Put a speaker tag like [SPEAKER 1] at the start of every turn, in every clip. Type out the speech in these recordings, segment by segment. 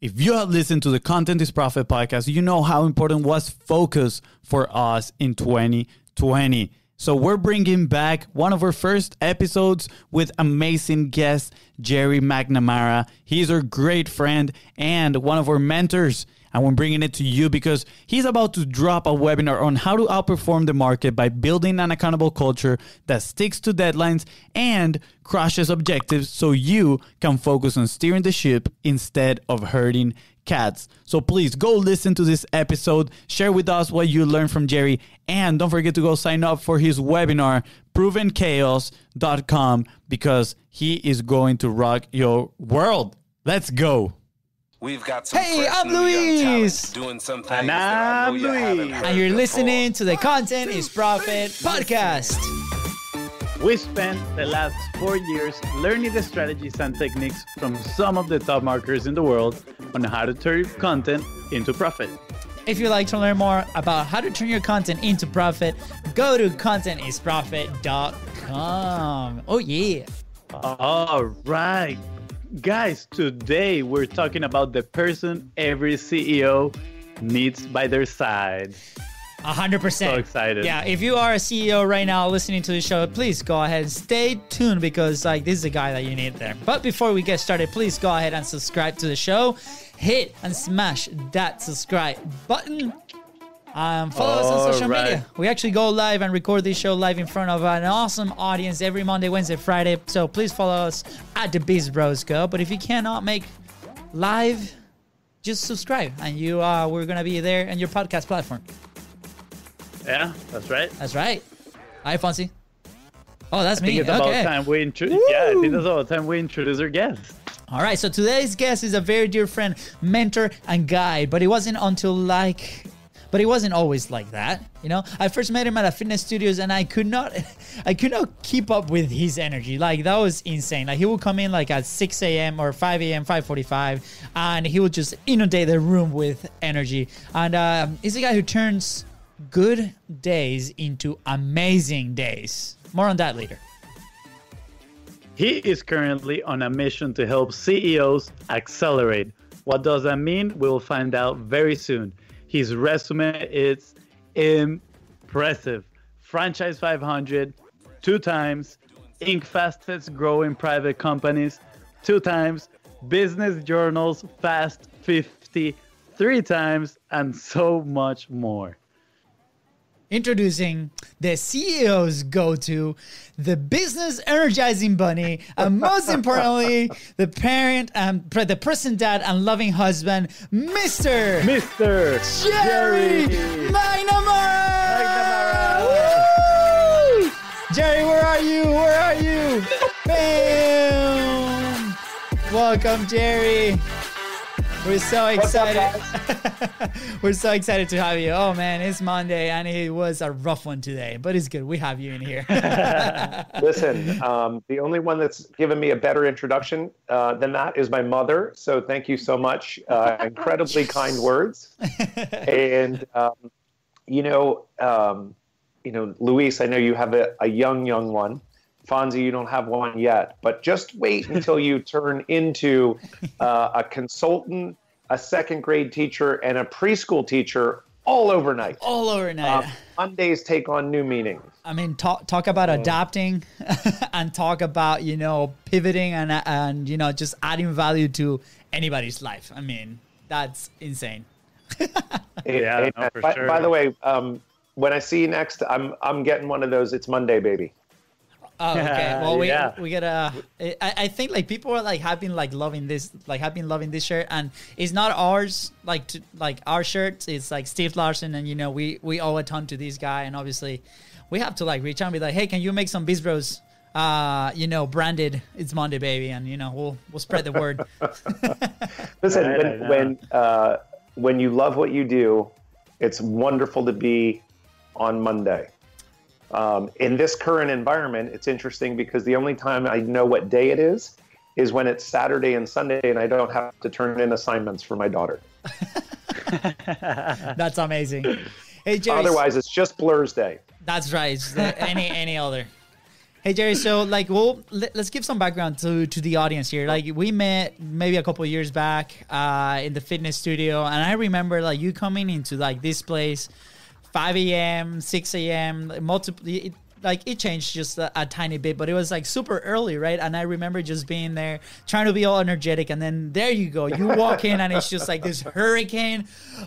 [SPEAKER 1] If you have listened to the Content is Profit podcast, you know how important was focus for us in 2020. So we're bringing back one of our first episodes with amazing guest Jerry Macnamara. He's our great friend and one of our mentors. And we're bringing it to you because he's about to drop a webinar on how to outperform the market by building an accountable culture that sticks to deadlines and crushes objectives so you can focus on steering the ship instead of hurting cats. So please go listen to this episode, share with us what you learned from Jerry, and don't forget to go sign up for his webinar, provenchaos.com, because he is going to rock your world. Let's go.
[SPEAKER 2] We've got some
[SPEAKER 3] Hey,
[SPEAKER 2] fresh
[SPEAKER 3] I'm
[SPEAKER 2] new young
[SPEAKER 3] Luis.
[SPEAKER 2] doing some things
[SPEAKER 4] And
[SPEAKER 2] I know
[SPEAKER 4] I'm
[SPEAKER 2] you haven't
[SPEAKER 4] Luis.
[SPEAKER 2] heard
[SPEAKER 3] And you're
[SPEAKER 2] before.
[SPEAKER 3] listening to the Content is Profit podcast.
[SPEAKER 4] We spent the last four years learning the strategies and techniques from some of the top marketers in the world on how to turn content into profit.
[SPEAKER 3] If you'd like to learn more about how to turn your content into profit, go to contentisprofit.com. Oh, yeah.
[SPEAKER 4] All right. Guys, today we're talking about the person every CEO needs by their side.
[SPEAKER 3] A hundred percent.
[SPEAKER 4] So excited.
[SPEAKER 3] Yeah, if you are a CEO right now listening to the show, please go ahead and stay tuned because like this is a guy that you need there. But before we get started, please go ahead and subscribe to the show. Hit and smash that subscribe button. Um, follow us on social
[SPEAKER 4] right.
[SPEAKER 3] media. We actually go live and record this show live in front of an awesome audience every Monday, Wednesday, Friday. So please follow us at the Biz Bros Co. But if you cannot make live, just subscribe and you uh, we're gonna be there on your podcast platform.
[SPEAKER 4] Yeah, that's right.
[SPEAKER 3] That's right. Hi, Fonzi. Oh, that's
[SPEAKER 4] I think
[SPEAKER 3] me.
[SPEAKER 4] it's about
[SPEAKER 3] Okay.
[SPEAKER 4] time we introduce. Yeah, I think it's about time we introduce our guest.
[SPEAKER 3] All right. So today's guest is a very dear friend, mentor, and guide. But it wasn't until like, but it wasn't always like that. You know, I first met him at a fitness studios, and I could not, I could not keep up with his energy. Like that was insane. Like he would come in like at 6 a.m. or 5 a.m., 5:45, and he would just inundate the room with energy. And um, he's a guy who turns good days into amazing days. More on that later.
[SPEAKER 4] He is currently on a mission to help CEOs accelerate. What does that mean? We'll find out very soon. His resume is impressive. Franchise 500, two times, Inc. fastest growing private companies, two times, Business Journals Fast 50, three times, and so much more.
[SPEAKER 3] Introducing the CEO's go to, the business energizing bunny, and most importantly, the parent and pre- the present dad and loving husband, Mr.
[SPEAKER 4] Mr.
[SPEAKER 3] Jerry Macnamara! Woo! Jerry, where are you? Where are you? Bam! Welcome, Jerry. We're so excited. We're so excited to have you. Oh man, it's Monday and it was a rough one today, but it's good. We have you in here.
[SPEAKER 5] Listen, um, the only one that's given me a better introduction uh, than that is my mother. So thank you so much. Uh, incredibly kind words. And um, you know, um, you know, Luis, I know you have a, a young, young one. Fonzi, you don't have one yet, but just wait until you turn into uh, a consultant, a second grade teacher, and a preschool teacher all overnight.
[SPEAKER 3] All overnight.
[SPEAKER 5] Uh, Mondays take on new meanings.
[SPEAKER 3] I mean, talk talk about adapting, and talk about you know pivoting and and you know just adding value to anybody's life. I mean, that's insane.
[SPEAKER 4] Yeah, no, for
[SPEAKER 5] by,
[SPEAKER 4] sure.
[SPEAKER 5] by the way, um, when I see you next, I'm I'm getting one of those. It's Monday, baby.
[SPEAKER 3] Oh, okay. Well, we
[SPEAKER 4] Yeah.
[SPEAKER 3] we gotta. I, I think like people are like have been like loving this, like have been loving this shirt, and it's not ours. Like to, like our shirts, it's like Steve Larson, and you know we we owe a ton to this guy, and obviously we have to like reach out and be like, hey, can you make some Biz Bros? Uh, you know, branded. It's Monday, baby, and you know we'll we'll spread the word.
[SPEAKER 5] Listen,
[SPEAKER 4] I
[SPEAKER 5] when when uh, when you love what you do, it's wonderful to be on Monday. Um, in this current environment, it's interesting because the only time I know what day it is is when it's Saturday and Sunday, and I don't have to turn in assignments for my daughter.
[SPEAKER 3] That's amazing. Hey, Jerry.
[SPEAKER 5] Otherwise, it's just Blur's Day.
[SPEAKER 3] That's right. Any any other. Hey Jerry, so like, well, let, us give some background to to the audience here. Like, we met maybe a couple years back uh, in the fitness studio, and I remember like you coming into like this place, 5 a.m., 6 a.m., multiple. It, like it changed just a, a, tiny bit, but it was like super early, right? And I remember just being there, trying to be all energetic, and then there you go, you walk in, and it's just like this hurricane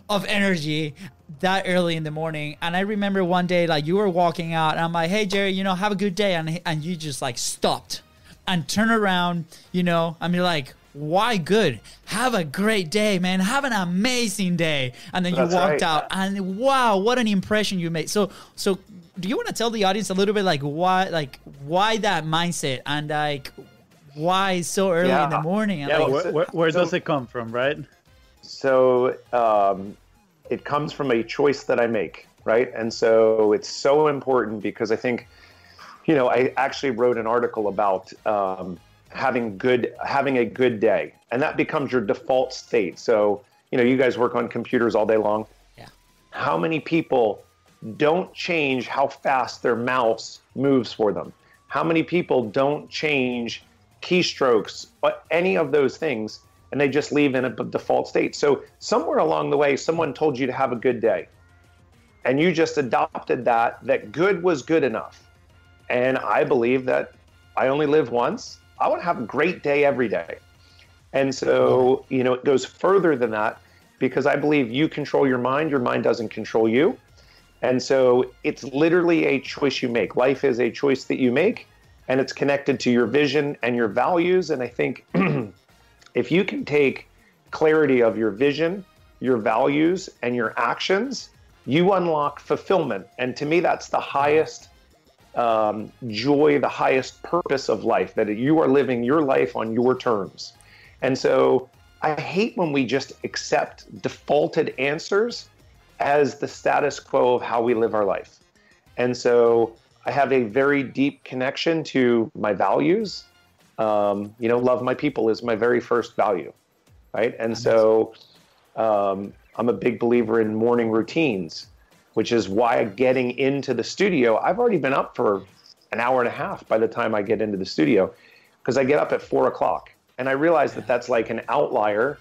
[SPEAKER 3] of energy that early in the morning. And I remember one day, like you were walking out, and I'm like, "Hey, Jerry, you know, have a good day," and and you just like stopped and turn around, you know, I mean, like, why good? Have a great day, man. Have an amazing day. And then That's you walked right. out, and wow, what an impression you made. So, so do you want to tell the audience a little bit like why like why that mindset and like why so early yeah. in the morning
[SPEAKER 4] yeah,
[SPEAKER 3] like,
[SPEAKER 4] where, where, where so, does it come from right
[SPEAKER 5] so um, it comes from a choice that i make right and so it's so important because i think you know i actually wrote an article about um, having good having a good day and that becomes your default state so you know you guys work on computers all day long
[SPEAKER 3] yeah
[SPEAKER 5] how many people don't change how fast their mouse moves for them. How many people don't change keystrokes, but any of those things, and they just leave in a default state. So somewhere along the way, someone told you to have a good day, and you just adopted that. That good was good enough, and I believe that I only live once. I want to have a great day every day, and so you know it goes further than that because I believe you control your mind. Your mind doesn't control you. And so it's literally a choice you make. Life is a choice that you make, and it's connected to your vision and your values. And I think if you can take clarity of your vision, your values, and your actions, you unlock fulfillment. And to me, that's the highest um, joy, the highest purpose of life, that you are living your life on your terms. And so I hate when we just accept defaulted answers as the status quo of how we live our life. And so I have a very deep connection to my values. Um, you know, love my people is my very first value, right? And so um, I'm a big believer in morning routines, which is why getting into the studio, I've already been up for an hour and a half by the time I get into the studio because I get up at four o'clock. And I realize that that's like an outlier.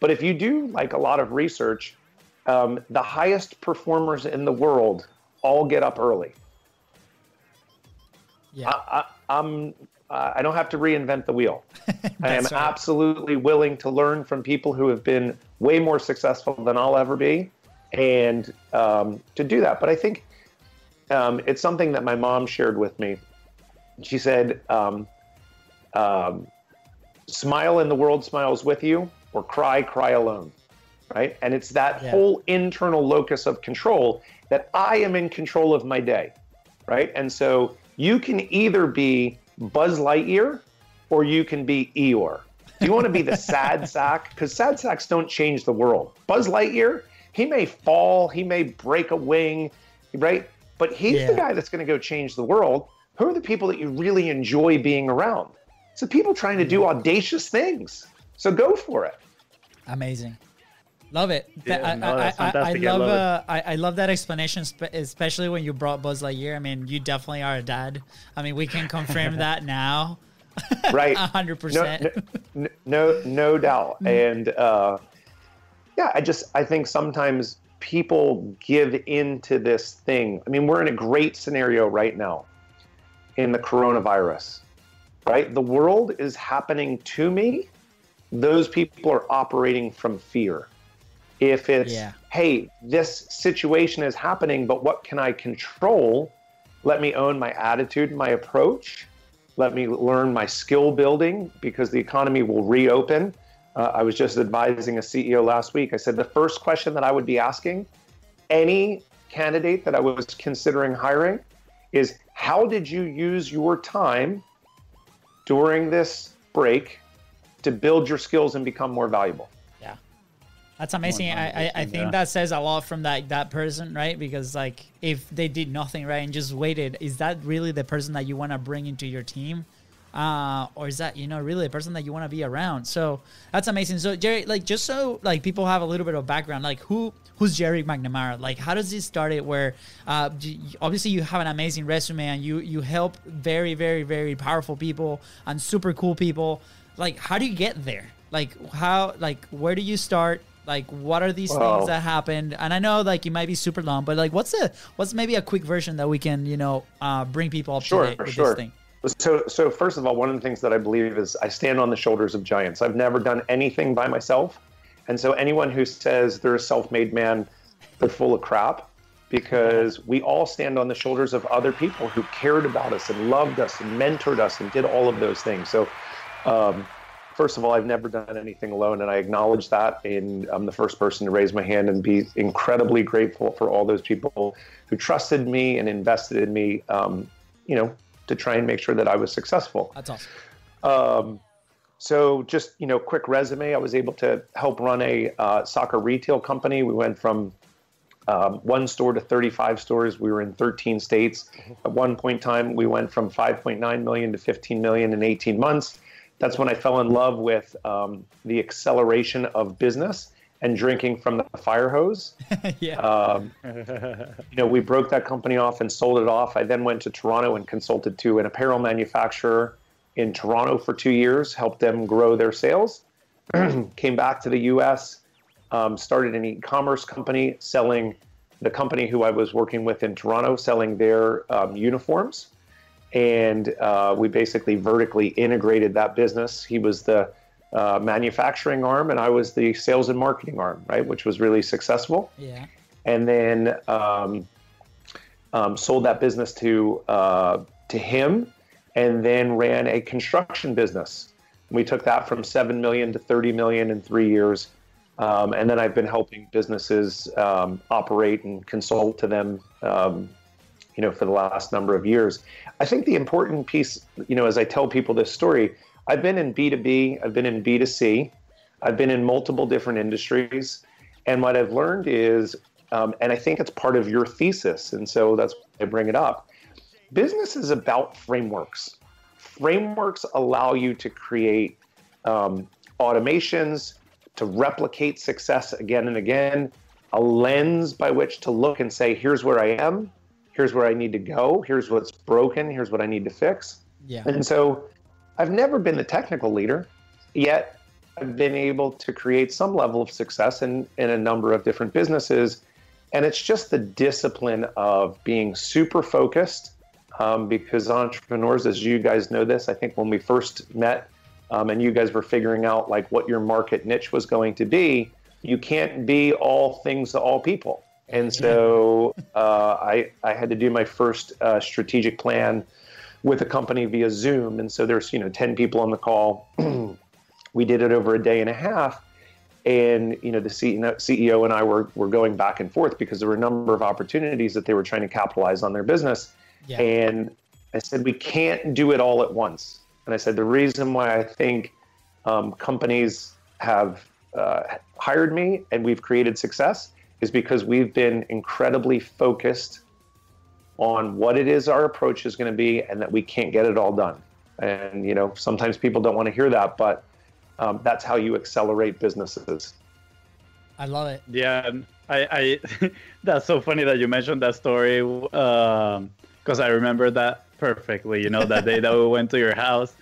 [SPEAKER 5] But if you do like a lot of research, um, the highest performers in the world all get up early.
[SPEAKER 3] Yeah. I,
[SPEAKER 5] I, I'm. I don't have to reinvent the wheel. I am right. absolutely willing to learn from people who have been way more successful than I'll ever be, and um, to do that. But I think um, it's something that my mom shared with me. She said, um, um "Smile and the world smiles with you, or cry, cry alone." right? And it's that yeah. whole internal locus of control that I am in control of my day, right? And so you can either be Buzz Lightyear or you can be Eeyore. Do you want to be the sad sack? Because sad sacks don't change the world. Buzz Lightyear, he may fall, he may break a wing, right? But he's yeah. the guy that's going to go change the world. Who are the people that you really enjoy being around? So people trying to do audacious things. So go for it.
[SPEAKER 3] Amazing. Love it. Yeah, I, no, I, I, I, love, love uh, I, I love that explanation, especially when you brought Buzz Lightyear. I mean, you definitely are a dad. I mean, we can confirm that now.
[SPEAKER 5] right.
[SPEAKER 3] hundred percent.
[SPEAKER 5] No, no, no doubt. Mm. And uh, yeah, I just I think sometimes people give into this thing. I mean, we're in a great scenario right now in the coronavirus. Right, the world is happening to me. Those people are operating from fear if it's, yeah. hey, this situation is happening, but what can I control? Let me own my attitude, my approach. Let me learn my skill building because the economy will reopen. Uh, I was just advising a CEO last week. I said the first question that I would be asking any candidate that I was considering hiring is how did you use your time during this break to build your skills and become more valuable?
[SPEAKER 3] Yeah, that's amazing. I, I, I think yeah. that says a lot from that that person, right? Because like if they did nothing right and just waited, is that really the person that you want to bring into your team? Uh, or is that you know really a person that you want to be around? So that's amazing. So Jerry, like just so like people have a little bit of background, like who who's Jerry Macnamara? Like how does this started? Where uh, obviously you have an amazing resume and you you help very very very powerful people and super cool people. Like how do you get there? Like how like where do you start? like what are these things that happened and i know like it might be super long but like what's the what's maybe a quick version that we can you know uh, bring people up
[SPEAKER 5] sure,
[SPEAKER 3] to date with
[SPEAKER 5] sure.
[SPEAKER 3] this thing
[SPEAKER 5] so, so first of all, one of the things that I believe is I stand on the shoulders of giants. I've never done anything by myself, and so anyone who says they're a self-made man, they're full of crap, because we all stand on the shoulders of other people who cared about us and loved us and mentored us and did all of those things. So, um, first of all, I've never done anything alone, and I acknowledge that. And I'm the first person to raise my hand and be incredibly grateful for all those people who trusted me and invested in me. Um, you know, to try and make sure that I was successful.
[SPEAKER 3] That's awesome.
[SPEAKER 5] Um, so just you know, quick resume. I was able to help run a uh, soccer retail company. We went from um, one store to 35 stores. We were in 13 states. At one point in time, we went from 5.9 million to 15 million in 18 months. That's when I fell in love with um, the acceleration of business and drinking from the fire hose.
[SPEAKER 3] yeah.
[SPEAKER 5] Um, you know, we broke that company off and sold it off. I then went to Toronto and consulted to an apparel manufacturer in Toronto for two years, helped them grow their sales. Came back to the U.S., um, started an e-commerce company selling the company who I was working with in Toronto, selling their um, uniforms, and uh, we basically vertically integrated that business. He was the uh, manufacturing arm, and I was the sales and marketing arm, right, which was really successful.
[SPEAKER 3] Yeah.
[SPEAKER 5] And then um, um, sold that business to uh, to him, and then ran a construction business. We took that from seven million to thirty million in three years, um, and then I've been helping businesses um, operate and consult to them. Um, you know, for the last number of years, I think the important piece, you know, as I tell people this story, I've been in B2B, I've been in B2C, I've been in multiple different industries. And what I've learned is, um, and I think it's part of your thesis, and so that's why I bring it up. Business is about frameworks. Frameworks allow you to create um, automations, to replicate success again and again, a lens by which to look and say, here's where I am, here's where I need to go, here's what's broken, here's what I need to fix.
[SPEAKER 3] Yeah.
[SPEAKER 5] And so I've never been the technical leader, yet I've been able to create some level of success in, in a number of different businesses. And it's just the discipline of being super focused. Um, because entrepreneurs, as you guys know this, I think when we first met um, and you guys were figuring out like what your market niche was going to be, you can't be all things to all people. And so uh, I, I had to do my first uh, strategic plan with a company via Zoom. And so there's, you know, 10 people on the call. we did it over a day and a half. And, you know, the CEO and I were, were going back and forth because there were a number of opportunities that they were trying to capitalize on their business.
[SPEAKER 3] Yeah.
[SPEAKER 5] And I said, we can't do it all at once. And I said, the reason why I think um, companies have uh, hired me and we've created success is because we've been incredibly focused on what it is our approach is going to be and that we can't get it all done. And, you know, sometimes people don't want to hear that, but um, that's how you accelerate businesses.
[SPEAKER 3] I love it.
[SPEAKER 4] Yeah, I, I that's so funny that you mentioned that story because um, I remember that perfectly. You know, that day that we went to your house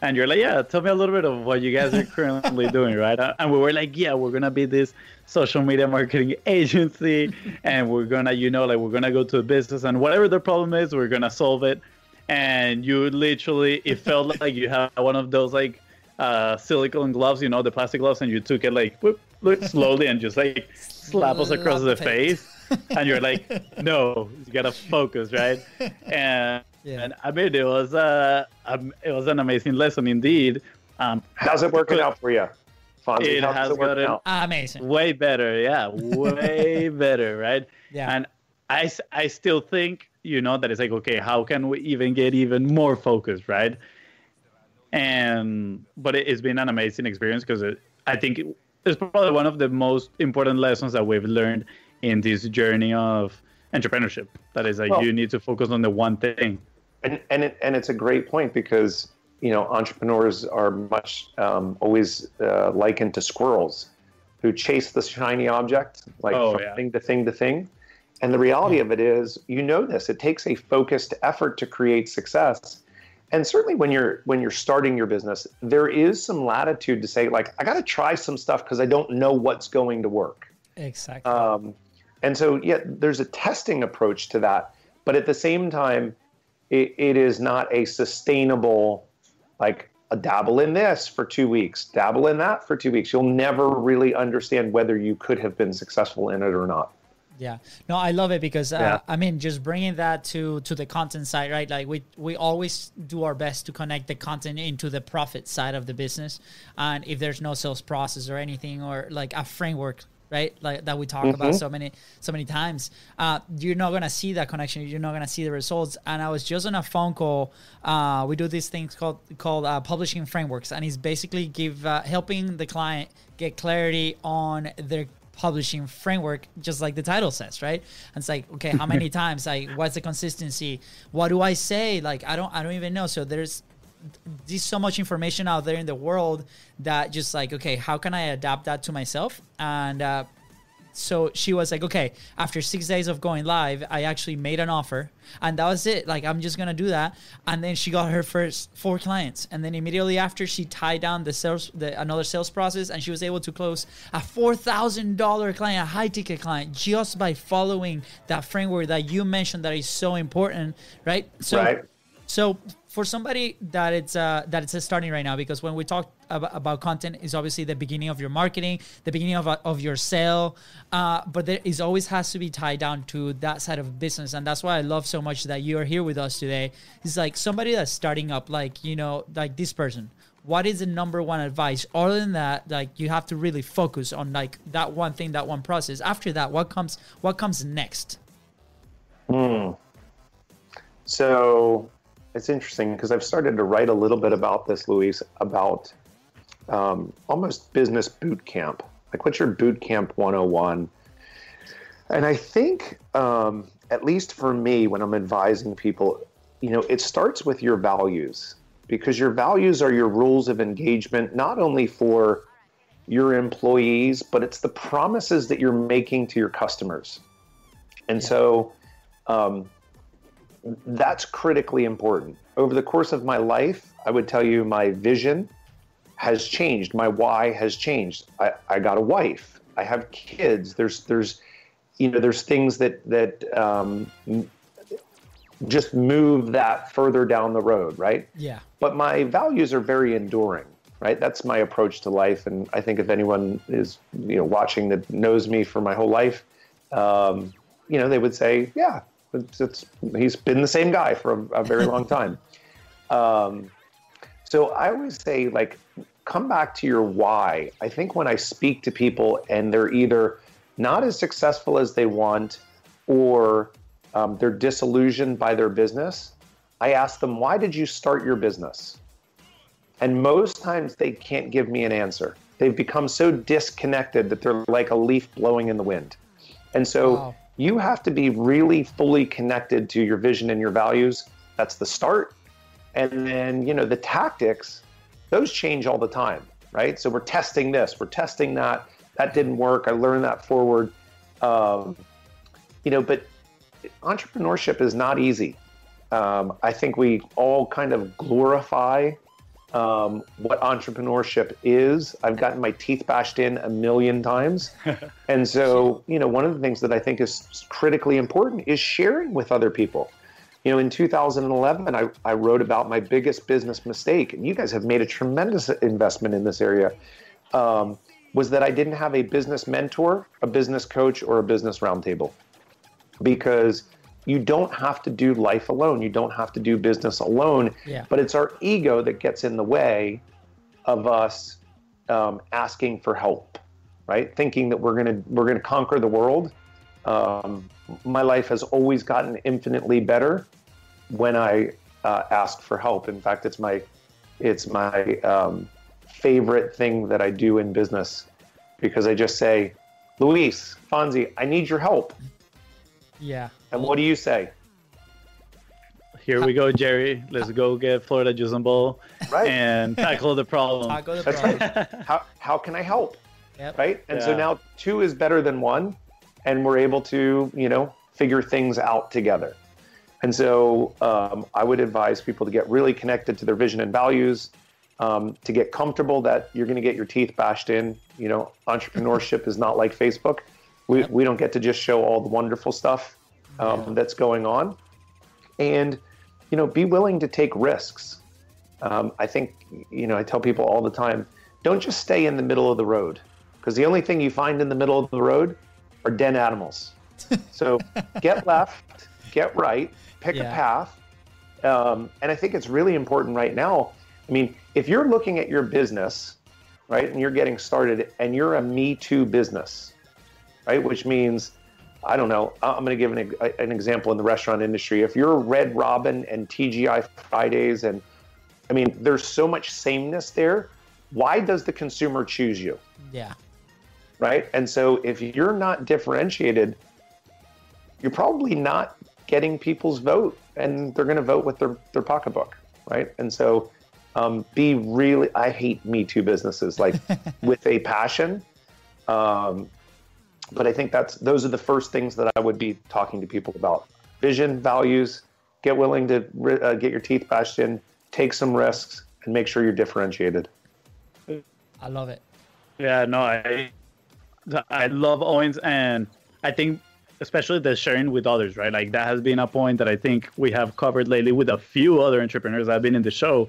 [SPEAKER 4] and you're like, yeah, tell me a little bit of what you guys are currently doing, right? And we were like, yeah, we're gonna be this social media marketing agency, and we're gonna, you know, like we're gonna go to a business, and whatever the problem is, we're gonna solve it. And you literally, it felt like you had one of those like uh, silicone gloves, you know, the plastic gloves, and you took it like whoop, whoop, slowly and just like slap us across the face. and you're like, no, you gotta focus, right? And
[SPEAKER 3] Yeah.
[SPEAKER 4] and I mean, it was uh, um, it was an amazing lesson indeed. Um,
[SPEAKER 5] How's it working out for you, Fonzi?
[SPEAKER 4] It
[SPEAKER 5] How's
[SPEAKER 4] has
[SPEAKER 5] it working
[SPEAKER 4] gotten-
[SPEAKER 5] out?
[SPEAKER 3] Ah, amazing.
[SPEAKER 4] way better, yeah, way better, right?
[SPEAKER 3] Yeah.
[SPEAKER 4] And I, I still think you know that it's like okay, how can we even get even more focused, right? And but it, it's been an amazing experience because I think it- it's probably one of the most important lessons that we've learned in this journey of entrepreneurship. That is that
[SPEAKER 5] Well-
[SPEAKER 4] you need to focus on the one thing.
[SPEAKER 5] And and it, and it's a great point because you know, entrepreneurs are much um, always uh, likened to squirrels who chase the shiny object, like
[SPEAKER 4] Oh,
[SPEAKER 5] from
[SPEAKER 4] yeah.
[SPEAKER 5] thing to thing to thing. And the reality of it is, you know this. It takes a focused effort to create success. And certainly when you're when you're starting your business, there is some latitude to say, like, I got to try some stuff because I don't know what's going to work.
[SPEAKER 3] Exactly.
[SPEAKER 5] Um, and so, yeah, there's a testing approach to that. But at the same time, it, it is not a sustainable, like, a dabble in this for two weeks, dabble in that for two weeks. You'll never really understand whether you could have been successful in it or not.
[SPEAKER 3] Yeah, no, I love it because uh,
[SPEAKER 5] Yeah.
[SPEAKER 3] I mean, just bringing that to to the content side, right? Like we we always do our best to connect the content into the profit side of the business, and if there's no sales process or anything or like a framework, right? Like that we talk about so many so many times, uh, you're not gonna see that connection. You're not gonna see the results. And I was just on a phone call. Uh, we do these things called called uh, publishing frameworks, and it's basically give uh, helping the client get clarity on their publishing framework just like the title says right and it's like okay how many times like what's the consistency what do i say like i don't i don't even know so there's there's so much information out there in the world that just like okay how can i adapt that to myself? And uh so she was like okay after six days of going live i actually made an offer and that was it. Like i'm just gonna do that. And then she got her first four clients. And then immediately after she tied down the sales the another sales process and she was able to close a $4000 client a high ticket client just by following that framework that you mentioned that is so important right? So
[SPEAKER 5] Right.
[SPEAKER 3] so for somebody that it's uh, that it's starting right now, because when we talk about, content, is obviously the beginning of your marketing, the beginning of, of your sale, uh, but there is always has to be tied down to that side of business, and that's why I love so much that you are here with us today. It's like somebody that's starting up, like you know, like this person. What is the number one advice? Other than that, like you have to really focus on like that one thing, that one process. After that, what comes? What comes next?
[SPEAKER 5] So it's interesting because I've started to write a little bit about this, Luis, about um, almost business boot camp. Like, what's your boot camp 101? And I think, um, at least for me, when I'm advising people, you know, it starts with your values because your values are your rules of engagement, not only for your employees, but it's the promises that you're making to your customers. And so, um, that's critically important. Over the course of my life, I would tell you my vision has changed. My why has changed. I, I got a wife. I have kids. There's there's you know there's things that that um, just move that further down the road, right?
[SPEAKER 3] Yeah,
[SPEAKER 5] But my values are very enduring, right? That's my approach to life. And I think if anyone is you know watching that knows me for my whole life, um, you know they would say, yeah, it's, it's he's been the same guy for a, a very long time. Um, so I always say, like, come back to your why. I think when I speak to people and they're either not as successful as they want or um, they're disillusioned by their business, I ask them, why did you start your business? And most times they can't give me an answer. They've become so disconnected that they're like a leaf blowing in the wind. And so
[SPEAKER 3] Wow.
[SPEAKER 5] You have to be really fully connected to your vision and your values. That's the start. And then, you know, the tactics, those change all the time, right? So we're testing this, we're testing that. That didn't work. I learned that forward. Um, you know, but entrepreneurship is not easy. Um, I think we all kind of glorify um, what entrepreneurship is. I've gotten my teeth bashed in a million times. and so, you know, one of the things that I think is critically important is sharing with other people. You know, in 2011, I, I wrote about my biggest business mistake, and you guys have made a tremendous investment in this area. Um, was that I didn't have a business mentor, a business coach, or a business roundtable because you don't have to do life alone. You don't have to do business alone.
[SPEAKER 3] Yeah.
[SPEAKER 5] But it's our ego that gets in the way of us um, asking for help, right? Thinking that we're gonna we're gonna conquer the world. Um, my life has always gotten infinitely better when I uh, ask for help. In fact, it's my it's my um, favorite thing that I do in business because I just say, Luis, Fonzi, I need your help.
[SPEAKER 3] Yeah.
[SPEAKER 5] And what do you say?
[SPEAKER 4] here we go, Jerry. Let's go get Florida Juice and Bowl
[SPEAKER 5] Right.
[SPEAKER 4] and tackle the problem.
[SPEAKER 3] Taco the
[SPEAKER 5] That's
[SPEAKER 3] problem.
[SPEAKER 5] right. how, how can I help?
[SPEAKER 3] Yep.
[SPEAKER 5] Right. And so now two is better than one, and we're able to, you know, figure things out together. And so um, I would advise people to get really connected to their vision and values, um, to get comfortable that you're going to get your teeth bashed in. You know, entrepreneurship is not like Facebook. We, we don't get to just show all the wonderful stuff um, that's going on. And, you know, be willing to take risks. Um, I think, you know, I tell people all the time don't just stay in the middle of the road because the only thing you find in the middle of the road are dead animals. So get left, get right, pick
[SPEAKER 3] Yeah.
[SPEAKER 5] a path. Um, and I think it's really important right now. I mean, if you're looking at your business, right, and you're getting started and you're a Me Too business, right, which means, I don't know, I'm going to give an, an example in the restaurant industry. If you're Red Robin and TGI Fridays, and I mean, there's so much sameness there. Why does the consumer choose you?
[SPEAKER 3] Yeah.
[SPEAKER 5] right? And so if you're not differentiated, you're probably not getting people's vote, and they're going to vote with their their pocketbook, right? And so um, be really. I hate Me Too businesses like with a passion. Um, but I think that's those are the first things that I would be talking to people about: vision, values. Get willing to uh, get your teeth bashed in, take some risks, and make sure you're differentiated.
[SPEAKER 3] I love it.
[SPEAKER 4] Yeah, no, I I love Owens, and I think especially the sharing with others, right? Like that has been a point that I think we have covered lately with a few other entrepreneurs that have been in the show.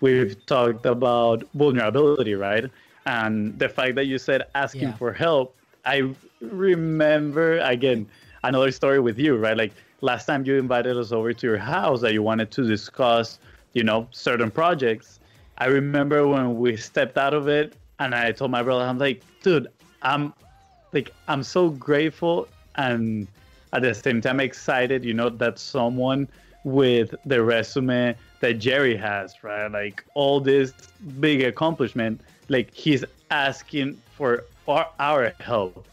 [SPEAKER 4] We've talked about vulnerability, right? And the fact that you said asking
[SPEAKER 3] Yeah.
[SPEAKER 4] for help. I remember again another story with you, right? Like last time you invited us over to your house that you wanted to discuss, you know, certain projects. I remember when we stepped out of it and I told my brother, I'm like, dude, I'm like, I'm so grateful and at the same time excited, you know, that someone with the resume that Jerry has, right? Like all this big accomplishment, like he's asking for our, our help.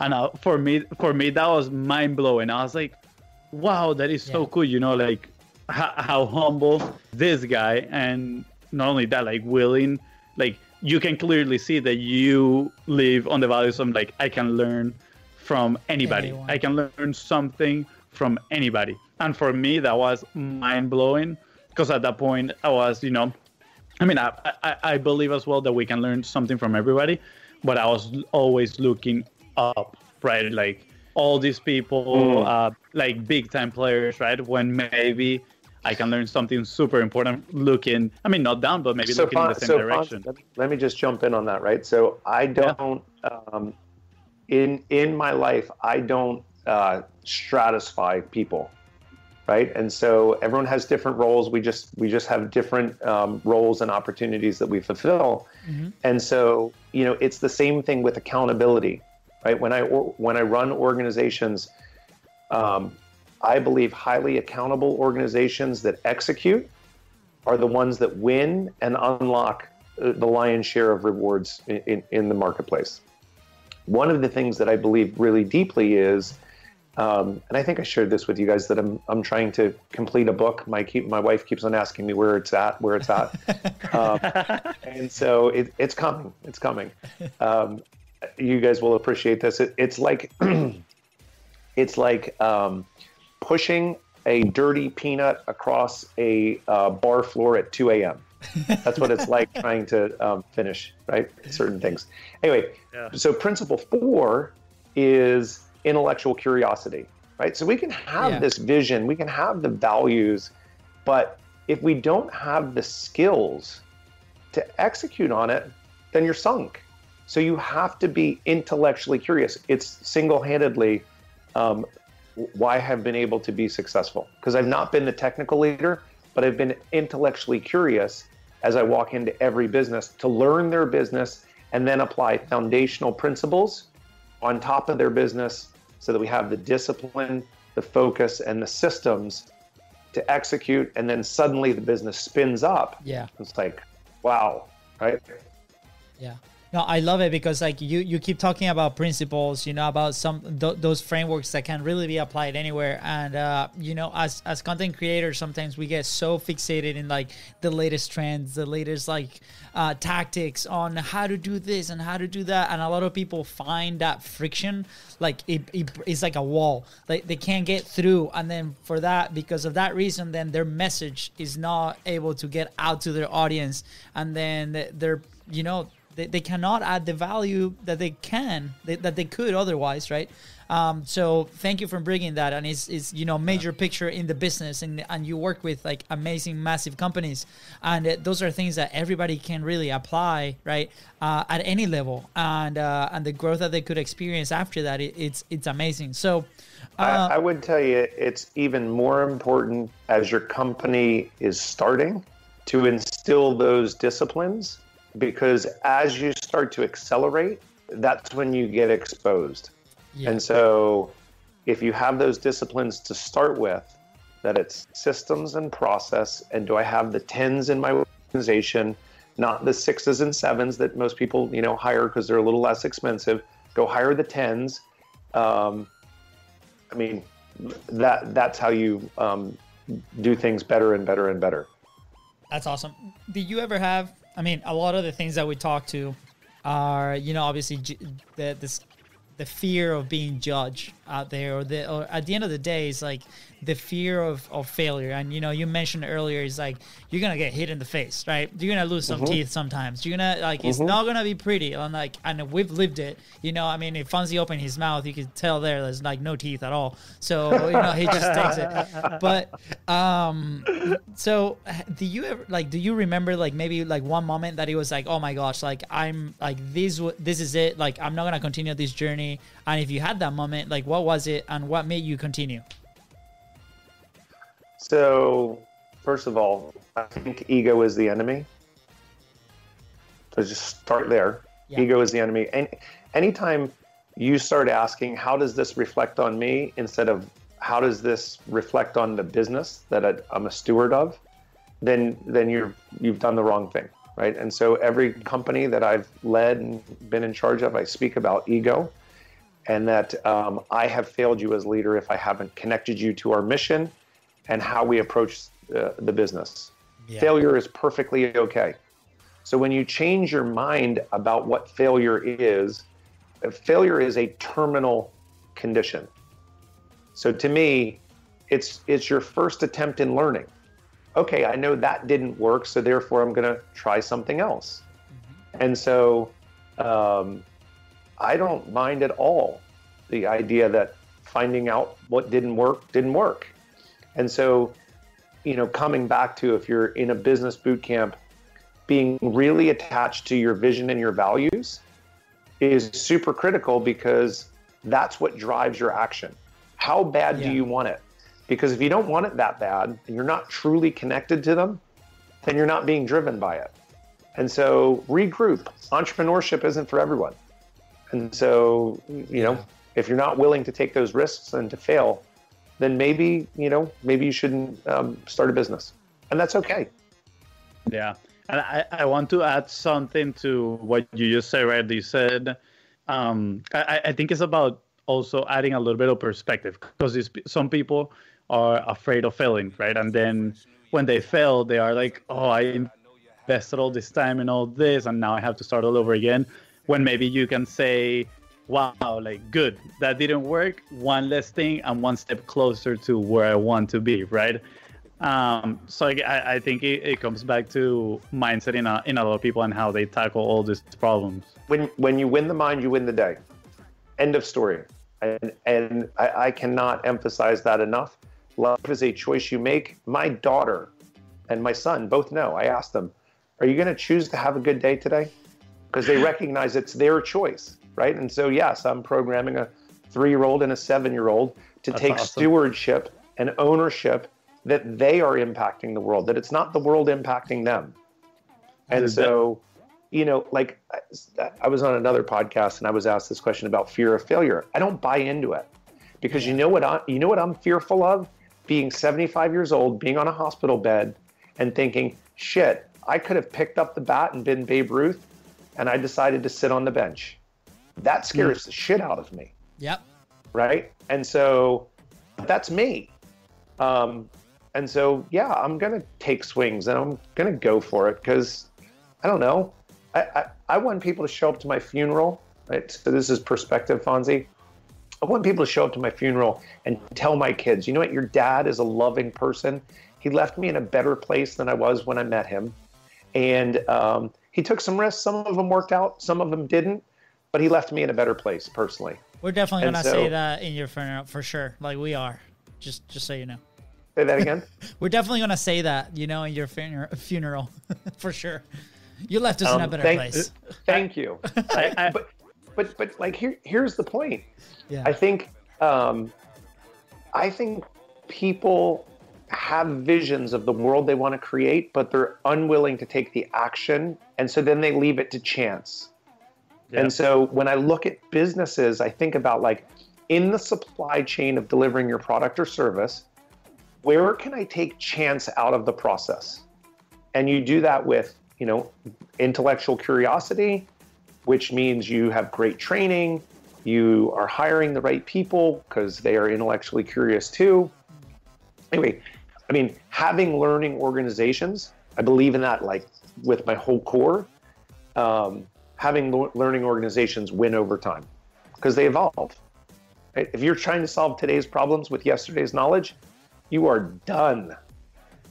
[SPEAKER 4] And uh, for me, for me, that was mind blowing. I was like, wow, that is so
[SPEAKER 3] Yeah.
[SPEAKER 4] cool. You know, like how, how humble this guy, and not only that, like willing, like you can clearly see that you live on the values of like I can learn from anybody.
[SPEAKER 3] Anyone.
[SPEAKER 4] I can learn something from anybody. And for me, that was mind blowing because at that point, I was, you know, I mean, I, I, I believe as well that we can learn something from everybody, but I was always looking up, right? Like all these people, uh, like big time players, right? When maybe I can learn something super important looking, I mean, not down, but maybe looking in the same
[SPEAKER 5] Fon-
[SPEAKER 4] direction.
[SPEAKER 5] let, me, let me just jump in on that, right? So I don't, um, in in my life, I don't uh, stratify people, right? And so everyone has different roles. We just we just have different um, roles and opportunities that we fulfill. And so you know, it's the same thing with accountability, right? When I or, when I run organizations. Um, I believe highly accountable organizations that execute are the ones that win and unlock uh, the lion's share of rewards in, in, in the marketplace. One of the things that I believe really deeply is, um, and I think I shared this with you guys, that I'm, I'm trying to complete a book. My keep, my wife keeps on asking me where it's at, where it's at, um, and so it, it's coming. It's coming. Um, you guys will appreciate this. It, it's like it's like um, pushing a dirty peanut across a uh, bar floor at 2 a.m. That's what it's like trying to um, finish, right? Certain things. Anyway,
[SPEAKER 4] Yeah.
[SPEAKER 5] so principle four is intellectual curiosity, right? So we can have
[SPEAKER 3] Yeah.
[SPEAKER 5] this vision, we can have the values, but if we don't have the skills to execute on it, then you're sunk. So you have to be intellectually curious. It's single handedly um, why I've been able to be successful because I've not been the technical leader, but I've been intellectually curious as I walk into every business to learn their business and then apply foundational principles on top of their business so that we have the discipline, the focus, and the systems to execute. And then suddenly the business spins up.
[SPEAKER 3] Yeah.
[SPEAKER 5] It's like, wow, right?
[SPEAKER 3] Yeah. No, I love it because like you you keep talking about principles, you know, about some th- those frameworks that can really be applied anywhere. And uh, you know, as as content creators, sometimes we get so fixated in like the latest trends, the latest like uh, tactics on how to do this and how to do that, and a lot of people find that friction like it, it it's like a wall. Like they can't get through, and then for that, because of that reason, then their message is not able to get out to their audience, and then they're you know they, they cannot add the value that they can they, that they could otherwise right? Um, so thank you for bringing that. And it's, it's you know major picture in the business. And, and you work with like amazing massive companies. And uh, those are things that everybody can really apply right uh, at any level. And uh, and the growth that they could experience after that it, it's it's amazing. So uh,
[SPEAKER 5] I, I would tell you it's even more important as your company is starting to instill those disciplines because as you start to accelerate, that's when you get exposed. Yeah. And so, if you have those disciplines to start with, that it's systems and process, and do I have the tens in my organization, not the sixes and sevens that most people you know hire because they're a little less expensive. Go hire the tens. Um, I mean, that that's how you um, do things better and better and better.
[SPEAKER 3] That's awesome. Did you ever have I mean, a lot of the things that we talk to are, you know, obviously the this the fear of being judged out there, or the or at the end of the day, it's like the fear of, of failure. And you know, you mentioned earlier, is like you're gonna get hit in the face, right? You're gonna lose some mm-hmm. teeth sometimes. You're gonna like mm-hmm. it's not gonna be pretty. And like, and we've lived it. You know, I mean, if Fonzi opened his mouth, you could tell there there's like no teeth at all. So you know, he just takes it. But um, so do you ever like? Do you remember like maybe like one moment that he was like, oh my gosh, like I'm like this this is it. Like I'm not gonna continue this journey. And if you had that moment, like what was it, and what made you continue?
[SPEAKER 5] So, first of all, I think ego is the enemy. So just start there. Yeah. Ego is the enemy. And anytime you start asking, how does this reflect on me instead of how does this reflect on the business that I'm a steward of, then then you're you've done the wrong thing, right? And so every company that I've led and been in charge of, I speak about ego, and that um, I have failed you as leader if I haven't connected you to our mission and how we approach uh, the business. Yeah. Failure is perfectly okay. So when you change your mind about what failure is, uh, failure is a terminal condition. So to me, it's it's your first attempt in learning. Okay, I know that didn't work, so therefore I'm going to try something else. Mm-hmm. And so um, I don't mind at all the idea that finding out what didn't work didn't work. And so, you know, coming back to if you're in a business boot camp, being really attached to your vision and your values is super critical because that's what drives your action. How bad yeah. do you want it? Because if you don't want it that bad and you're not truly connected to them, then you're not being driven by it. And so regroup. Entrepreneurship isn't for everyone. And so, you know, if you're not willing to take those risks and to fail, then maybe you know maybe you shouldn't um, start a business, and that's okay.
[SPEAKER 4] Yeah, and I, I want to add something to what you just said. Right, you said um, I, I think it's about also adding a little bit of perspective because some people are afraid of failing, right? And then when they fail, they are like, "Oh, I invested all this time and all this, and now I have to start all over again." When maybe you can say, wow, like good, that didn't work. One less thing, and one step closer to where I want to be, right? Um, so I, I think it, it, comes back to mindset in a, in a lot of people and how they tackle all these problems.
[SPEAKER 5] When when you win the mind, you win the day. End of story. And and I, I cannot emphasize that enough. Life is a choice you make. My daughter and my son both know. I asked them, "Are you going to choose to have a good day today?" Because they recognize it's their choice right? And so, yes, I'm programming a three year old and a seven year old to That's take awesome. stewardship and ownership that they are impacting the world, that it's not the world impacting them. And so, you know, like I was on another podcast and I was asked this question about fear of failure. I don't buy into it because you know what I, you know what I'm fearful of? Being 75 years old, being on a hospital bed and thinking, shit, I could have picked up the bat and been Babe Ruth and I decided to sit on the bench. That scares the shit out of me,
[SPEAKER 3] Yep.
[SPEAKER 5] right? And so that's me. Um, and so, yeah, I'm going to take swings and I'm going to go for it because I don't know. I, I, I want people to show up to my funeral, right? So this is perspective, Fonzi. I want people to show up to my funeral and tell my kids, you know what, your dad is a loving person. He left me in a better place than I was when I met him. And um, he took some risks. Some of them worked out, some of them didn't, but he left me in a better place personally.
[SPEAKER 3] We're definitely
[SPEAKER 5] And
[SPEAKER 3] gonna
[SPEAKER 5] so-
[SPEAKER 3] say that in your funeral for sure. Like we are. Just just so you know.
[SPEAKER 5] Say that again.
[SPEAKER 3] We're definitely gonna say that, you know, in your funeral funeral for sure. You left us in a
[SPEAKER 5] Um,
[SPEAKER 3] better
[SPEAKER 5] thank-
[SPEAKER 3] place.
[SPEAKER 5] Thank you.
[SPEAKER 4] I, I,
[SPEAKER 5] but but but like here here's the point.
[SPEAKER 3] Yeah.
[SPEAKER 5] I think um, I think people have visions of the world they want to create, but they're unwilling to take the action, and so then they leave it to chance.
[SPEAKER 4] Yeah.
[SPEAKER 5] And so when I look at businesses, I think about like in the supply chain of delivering your product or service, where can I take chance out of the process? And you do that with, you know, intellectual curiosity, which means you have great training, you are hiring the right people because they are intellectually curious too. Anyway, I mean, having learning organizations, I believe in that like with my whole core. Um, having learning organizations win over time because they evolve. If you're trying to solve today's problems with yesterday's knowledge, you are done